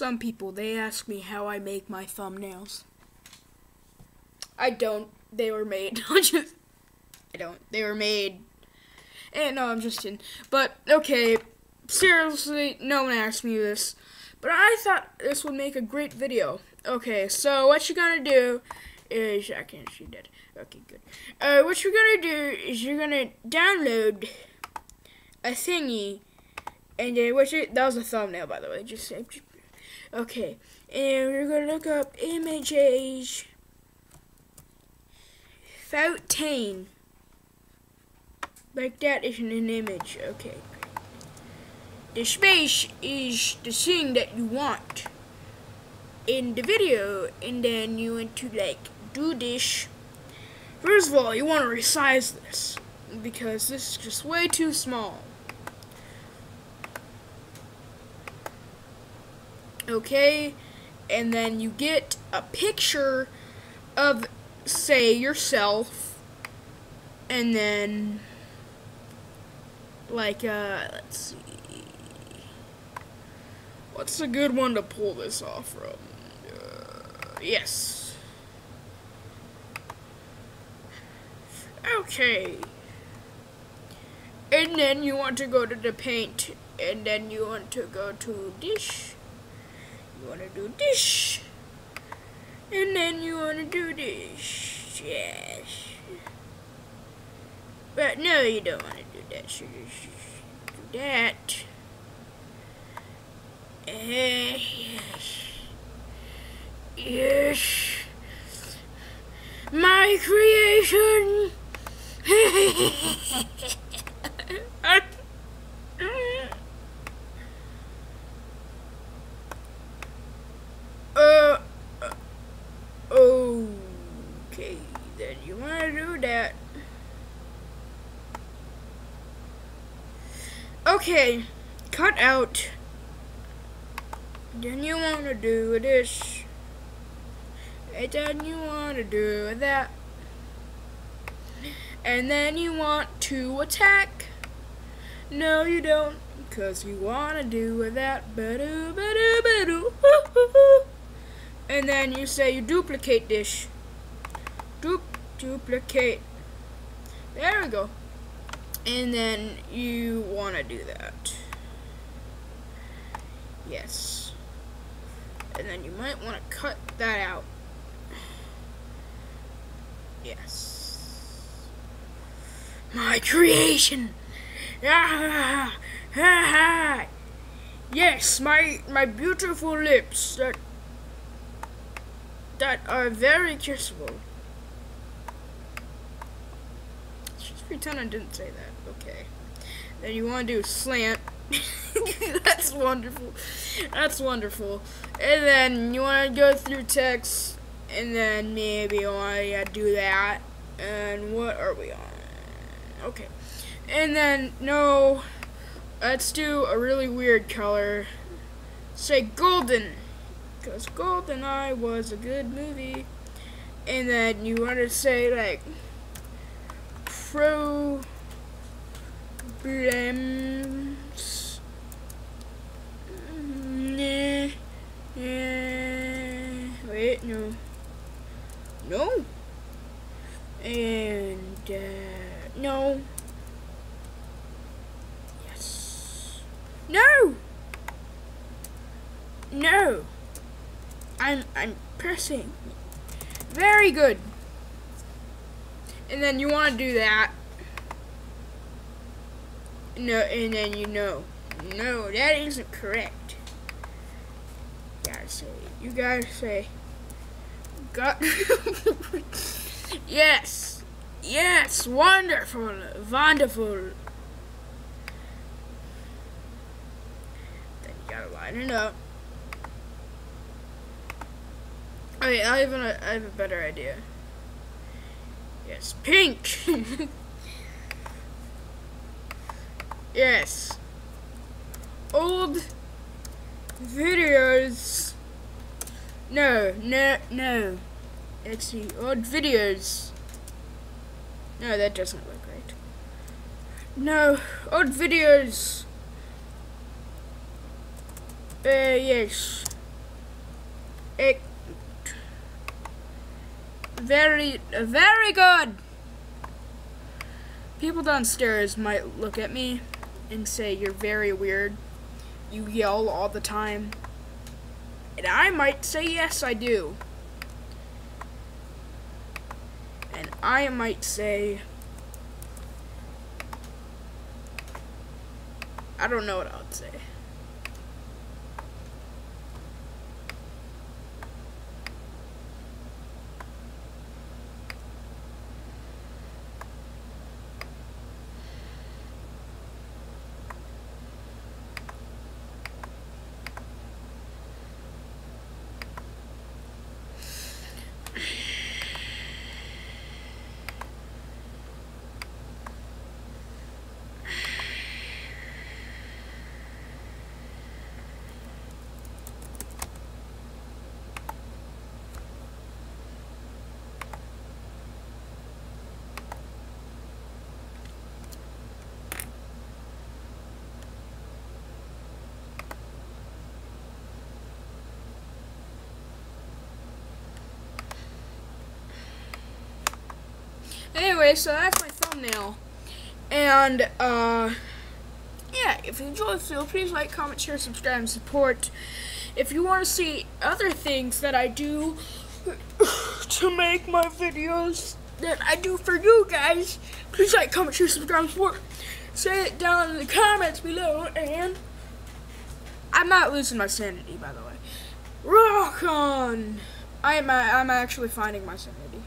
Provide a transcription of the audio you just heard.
some people they ask me how I make my thumbnails. I don't. They were made. I just don't. They were made. And no, I'm just kidding. But okay, seriously, no one asked me this. But I thought this would make a great video. Okay, so what you're gonna do is I can't see that. Okay, good. Uh, what you're gonna do is you're gonna download a thingy, and then what you that was a thumbnail by the way. Just say, okay, and we're gonna look up images. Fountain. Like that isn't an image. Okay. The space is the thing that you want in the video, and then you want to like do this. First of all, you want to resize this because this is just way too small. Okay, and then you get a picture of, say, yourself, and then, like, uh, let's see. What's a good one to pull this off from? Uh, yes. Okay. And then you want to go to the paint, and then you want to go to dish. You want to do this, And then you want to do this. Yes. But no, you don't want to do that. So you just do that. Uh, yes. Yes. My creation. uh, uh, okay, then you want to do that. Okay, cut out. Then you want to do this. And then you want to do that. And then you want to attack. No, you don't. Because you want to do that. And then you say you duplicate this. Du duplicate. There we go. And then you want to do that. Yes. And then you might want to cut that out. Yes. My creation. Ah. Yes, my my beautiful lips that that are very kissable. Just pretend I didn't say that. Okay. Then you want to do slant. That's wonderful. That's wonderful. And then you want to go through text, and then maybe you want to do that. And what are we on? Okay. And then, no, let's do a really weird color. Say golden. Because GoldenEye was a good movie. And then you want to say, like, problems. Nah. Yeah. Wait, no. No. And, uh, no. Yes. No! No! I'm, I'm pressing. Very good. And then you want to do that. No, and then you know. No, that isn't correct. You gotta say, you gotta say, got, yes, yes, wonderful, wonderful. Then you gotta line it up. Okay, I have, a, I have a better idea. Yes, pink. yes. Old videos. No, no, no. See. Old videos. No, that doesn't look right. No, old videos. Uh, yes. a very, very good. People downstairs might look at me and say, You're very weird. You yell all the time. And I might say, Yes, I do. And I might say, I don't know what I would say. Anyway, so that's my thumbnail. And, uh, yeah, if you enjoyed the video, please like, comment, share, subscribe, and support. If you want to see other things that I do to make my videos that I do for you guys, please like, comment, share, subscribe, and support. Say it down in the comments below, and I'm not losing my sanity, by the way. Rock on! I'm, I'm actually finding my sanity.